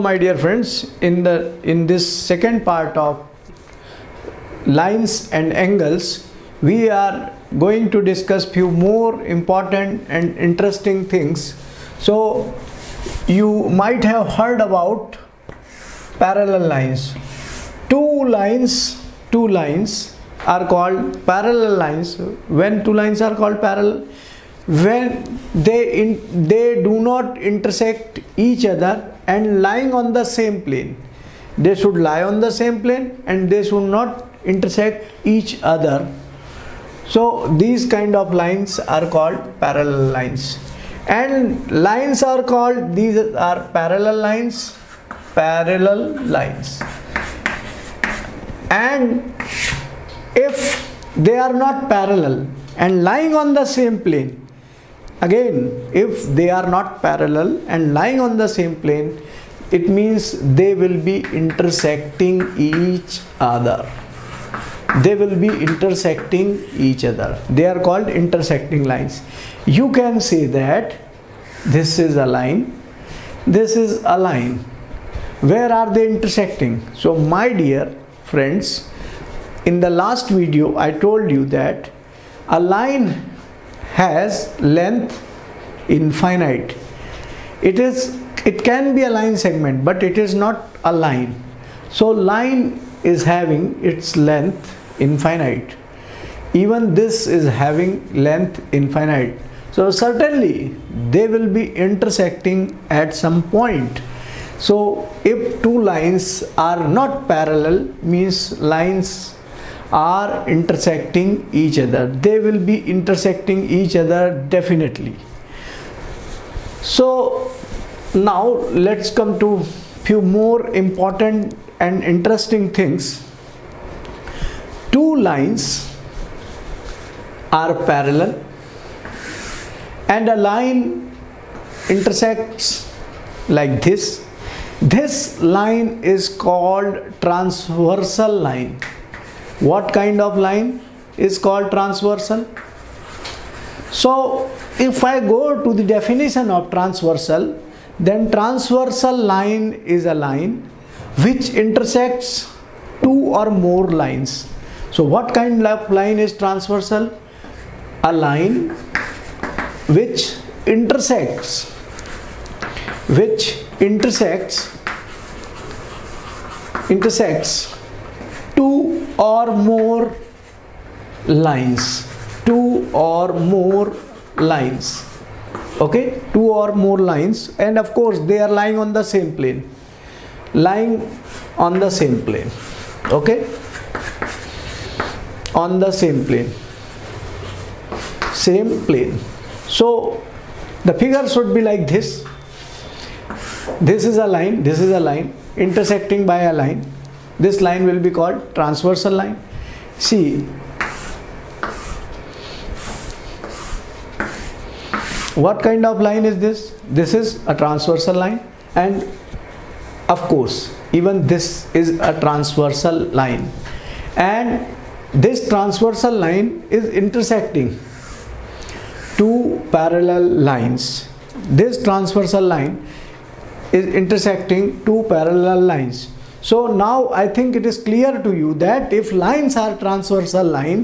my dear friends in the in this second part of lines and angles we are going to discuss few more important and interesting things. So you might have heard about parallel lines. Two lines two lines are called parallel lines. When two lines are called parallel when they in, they do not intersect each other and lying on the same plane. They should lie on the same plane and they should not intersect each other. So these kind of lines are called parallel lines. And lines are called these are parallel lines parallel lines. And if they are not parallel and lying on the same plane again if they are not parallel and lying on the same plane it means they will be intersecting each other. They will be intersecting each other. They are called intersecting lines. You can say that this is a line this is a line. Where are they intersecting? So my dear friends in the last video i told you that a line has length infinite. It is it can be a line segment but it is not a line. So line is having its length infinite. Even this is having length infinite. So certainly they will be intersecting at some point. So if two lines are not parallel means lines are intersecting each other. They will be intersecting each other definitely. So now let's come to few more important and interesting things. Two lines are parallel and a line intersects like this. This line is called transversal line what kind of line is called transversal? So if i go to the definition of transversal then transversal line is a line which intersects two or more lines. So what kind of line is transversal? A line which intersects which intersects intersects or more lines. Two or more lines. Okay? Two or more lines. And of course they are lying on the same plane. Lying on the same plane. Okay? On the same plane. Same plane. So the figure should be like this. This is a line. This is a line. Intersecting by a line this line will be called transversal line. See what kind of line is this? This is a transversal line and of course even this is a transversal line. And this transversal line is intersecting two parallel lines. This transversal line is intersecting two parallel lines so now i think it is clear to you that if lines are transversal line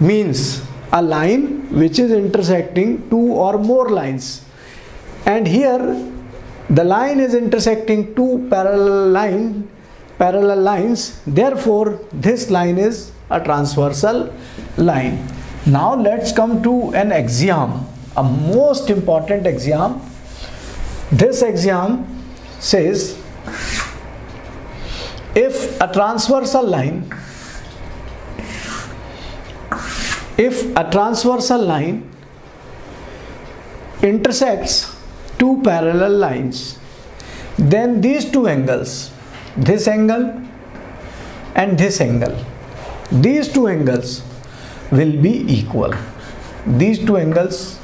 means a line which is intersecting two or more lines. And here the line is intersecting two parallel line parallel lines. Therefore this line is a transversal line. Now let's come to an axiom a most important axiom this axiom says if a transversal line if a transversal line intersects two parallel lines then these two angles this angle and this angle these two angles will be equal. These two angles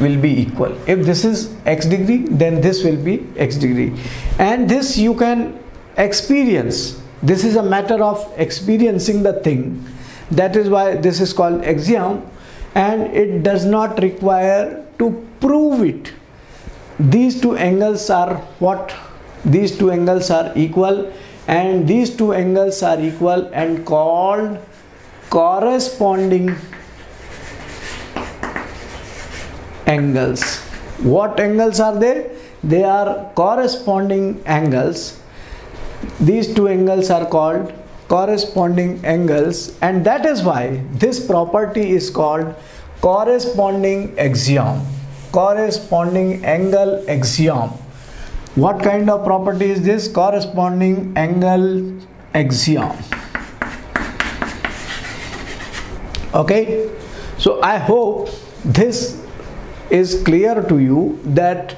will be equal. If this is x degree then this will be x degree. And this you can experience. This is a matter of experiencing the thing. That is why this is called axiom and it does not require to prove it. These two angles are what? These two angles are equal. And these two angles are equal and called corresponding angles. What angles are they they are corresponding angles these two angles are called corresponding angles and that is why this property is called corresponding axiom. Corresponding angle axiom. What kind of property is this? Corresponding angle axiom. Okay? So i hope this is clear to you that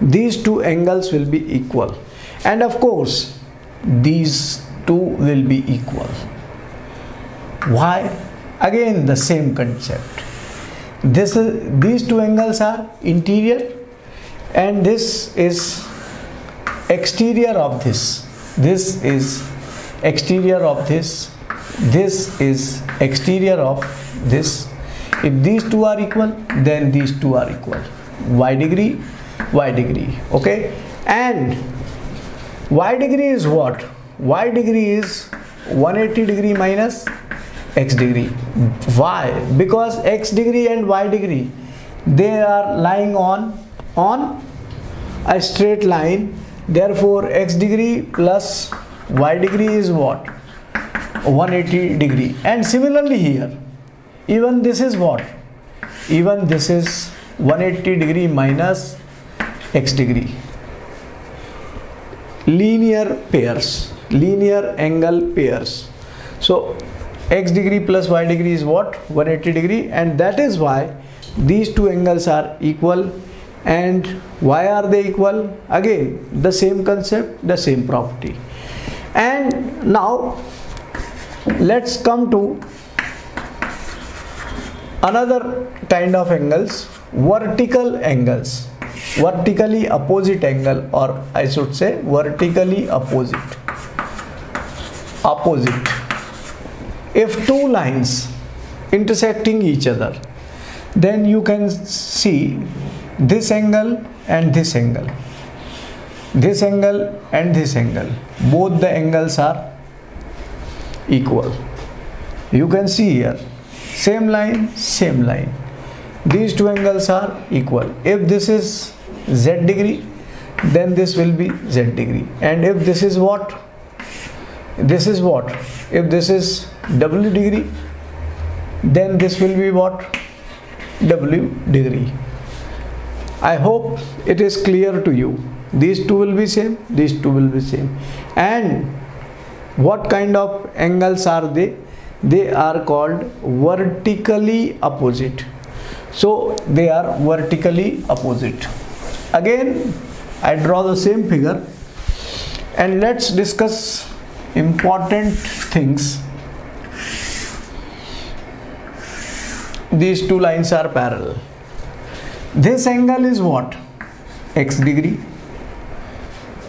these two angles will be equal. And of course these two will be equal. Why? Again the same concept. This is these two angles are interior and this is exterior of this. This is exterior of this. This is exterior of this. If these two are equal then these two are equal. Y degree y degree okay? And y degree is what? Y degree is 180 degree minus x degree. Why? Because x degree and y degree they are lying on on a straight line. Therefore x degree plus y degree is what? 180 degree. And similarly here even this is what? Even this is 180 degree minus x degree linear pairs. Linear angle pairs. So x degree plus y degree is what? 180 degree. And that is why these two angles are equal. And why are they equal? Again the same concept the same property. And now let's come to another kind of angles vertical angles vertically opposite angle or I should say vertically opposite. Opposite. If two lines intersecting each other then you can see this angle and this angle this angle and this angle. Both the angles are equal. You can see here same line same line. These two angles are equal. If this is z degree then this will be z degree. And if this is what? This is what? If this is w degree then this will be what? W degree. I hope it is clear to you. These two will be same these two will be same. And what kind of angles are they? They are called vertically opposite. So they are vertically opposite again I draw the same figure. And let's discuss important things. These two lines are parallel. This angle is what? X degree.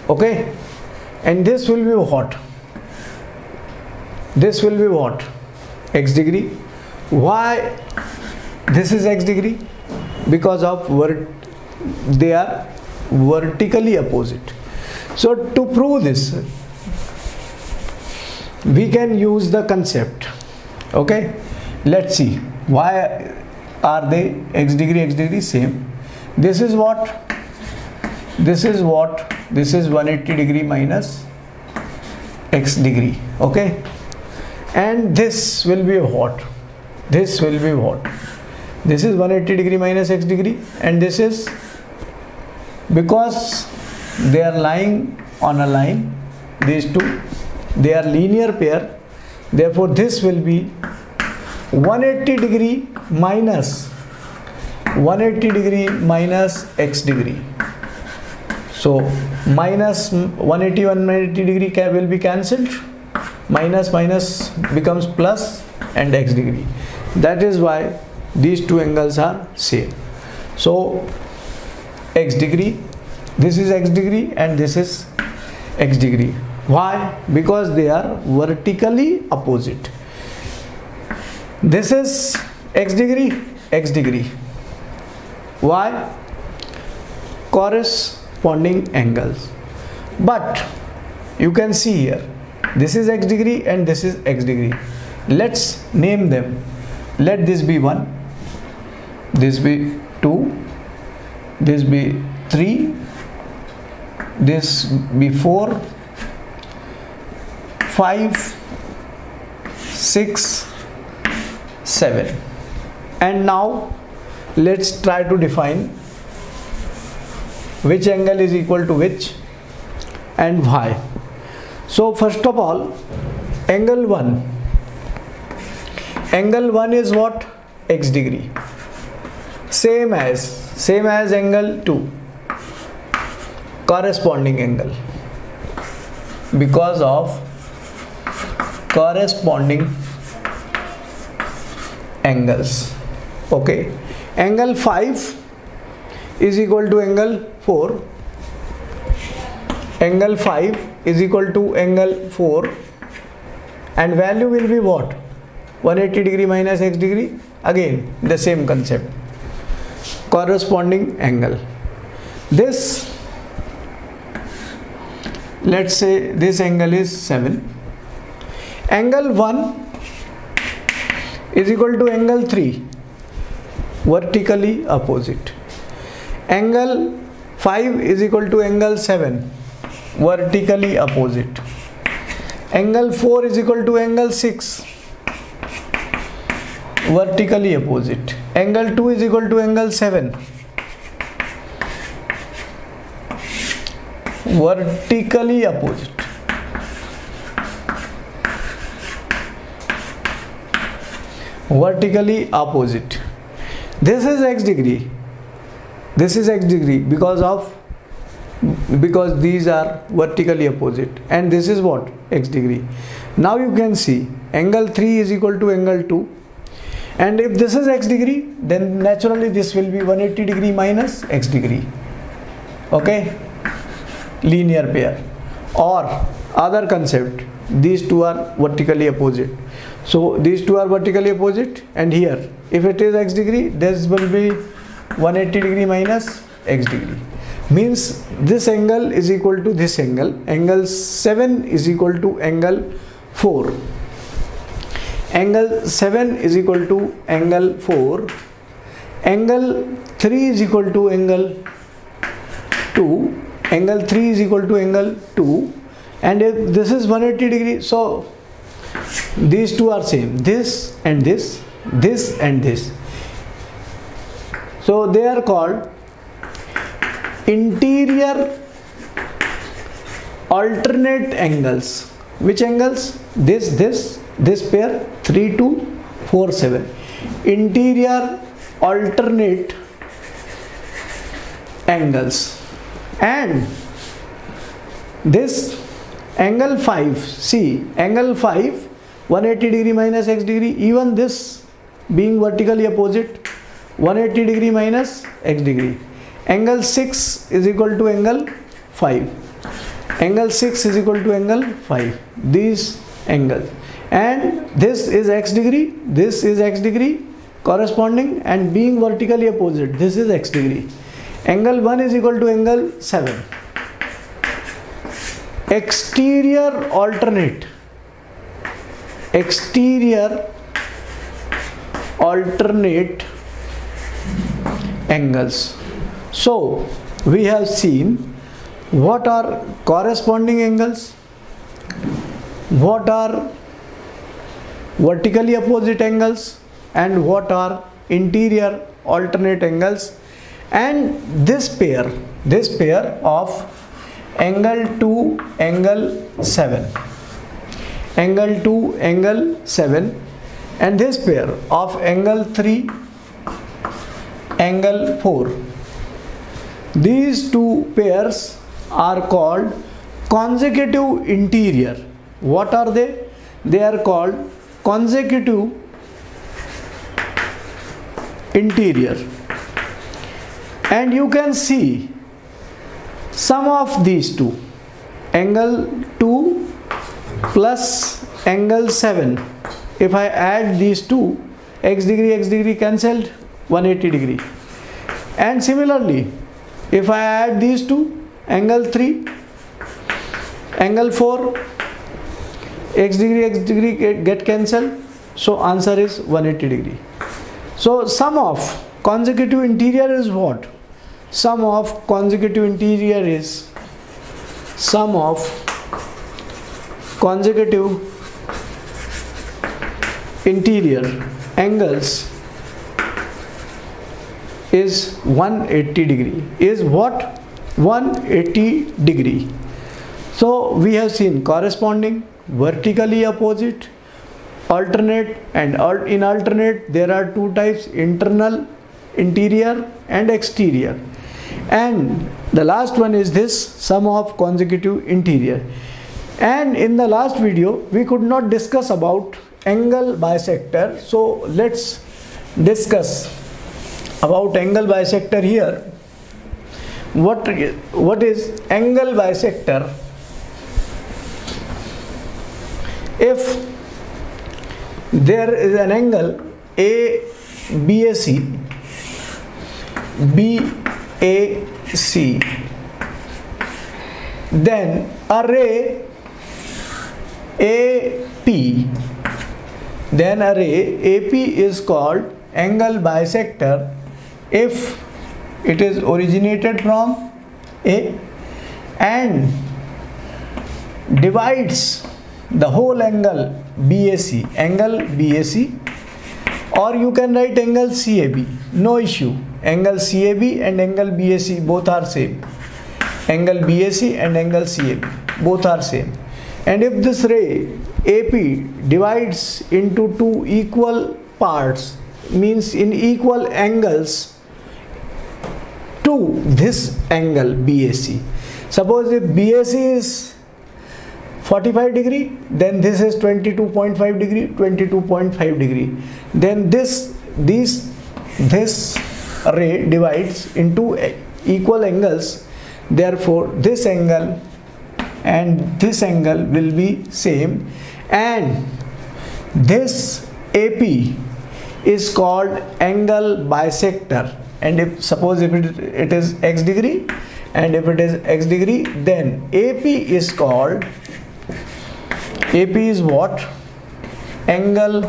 Okay? And this will be what? This will be what? X degree. Why this is x degree? Because of vert they are vertically opposite. So to prove this we can use the concept. Okay? Let's see. Why are they x degree x degree same? This is what this is what this is 180 degree minus x degree. Okay? And this will be what? This will be what? This is 180 degree minus x degree and this is because they are lying on a line these two they are linear pair therefore this will be 180 degree minus 180 degree minus x degree. So minus 180 180 degree will be cancelled. Minus minus becomes plus and x degree. That is why these two angles are same. So x degree this is x degree and this is x degree. Why? Because they are vertically opposite. This is x degree x degree. Why? Corresponding angles. But you can see here this is x degree and this is x degree. Let's name them. Let this be 1 this be 2 this be 3 this be 4 5 6 7 and now let's try to define which angle is equal to which and why. So first of all angle 1 angle 1 is what? X degree. Same as same as angle 2 corresponding angle. Because of corresponding angles. Okay. Angle 5 is equal to angle 4 angle 5 is equal to angle 4 and value will be what? 180 degree minus x degree. Again the same concept corresponding angle. This let's say this angle is 7 angle 1 is equal to angle 3 vertically opposite. Angle 5 is equal to angle 7 vertically opposite. Angle 4 is equal to angle 6 vertically opposite angle 2 is equal to angle 7 vertically opposite. Vertically opposite. This is x degree. This is x degree because of because these are vertically opposite and this is what? X degree. Now you can see angle 3 is equal to angle 2 and if this is x degree then naturally this will be 180 degree minus x degree. Okay? Linear pair. Or other concept these two are vertically opposite. So these two are vertically opposite and here if it is x degree this will be 180 degree minus x degree. Means this angle is equal to this angle angle 7 is equal to angle 4 angle 7 is equal to angle 4 angle 3 is equal to angle 2 angle 3 is equal to angle 2 and if this is 180 degree so these two are same. This and this this and this. So they are called interior alternate angles. Which angles? This this this pair 3 2 4 7 interior alternate angles. And this angle 5 see angle 5 180 degree minus x degree even this being vertically opposite 180 degree minus x degree. Angle 6 is equal to angle 5 angle 6 is equal to angle 5 these angles and this is x degree this is x degree corresponding and being vertically opposite this is x degree. Angle 1 is equal to angle 7 exterior alternate. Exterior alternate angles. So we have seen what are corresponding angles what are vertically opposite angles and what are interior alternate angles. And this pair this pair of angle 2 angle 7 angle 2 angle 7 and this pair of angle 3 angle 4 these two pairs are called consecutive interior. What are they? They are called consecutive interior. And you can see sum of these two. Angle 2 plus angle 7 if I add these two x degree x degree cancelled 180 degree. And similarly if I add these two angle 3 angle 4 x degree x degree get, get cancelled. So answer is 180 degree. So sum of consecutive interior is what? Sum of consecutive interior is sum of consecutive interior angles is 180 degree. Is what? 180 degree. So we have seen corresponding vertically opposite alternate and in alternate there are two types internal interior and exterior. And the last one is this sum of consecutive interior. And in the last video we could not discuss about angle bisector. So let's discuss about angle bisector here. What what is angle bisector if there is an angle a BAC BAC then a ray AP then a ray AP is called angle bisector if it is originated from A and divides the whole angle BAC angle BAC or you can write angle CAB no issue. Angle CAB and angle BAC both are same. Angle BAC and angle CAB both are same. And if this ray AP divides into two equal parts means in equal angles to this angle BAC suppose if BAC is 45 degree then this is 22.5 degree 22.5 degree. Then this these this ray divides into equal angles. Therefore this angle and this angle will be same. And this AP is called angle bisector. And if suppose if it, it is x degree and if it is x degree then AP is called AP is what? Angle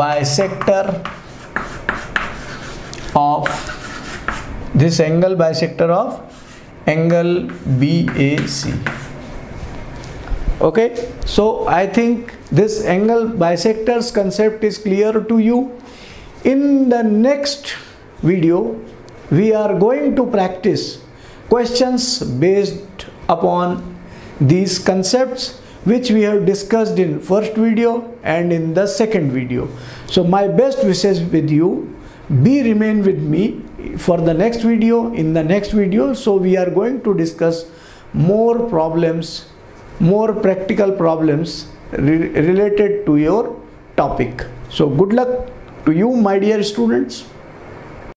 bisector of this angle bisector of angle BAC okay? So I think this angle bisectors concept is clear to you. In the next video we are going to practice questions based upon these concepts which we have discussed in first video and in the second video. So my best wishes with you. Be remain with me for the next video in the next video. So we are going to discuss more problems more practical problems re related to your topic. So good luck to you my dear students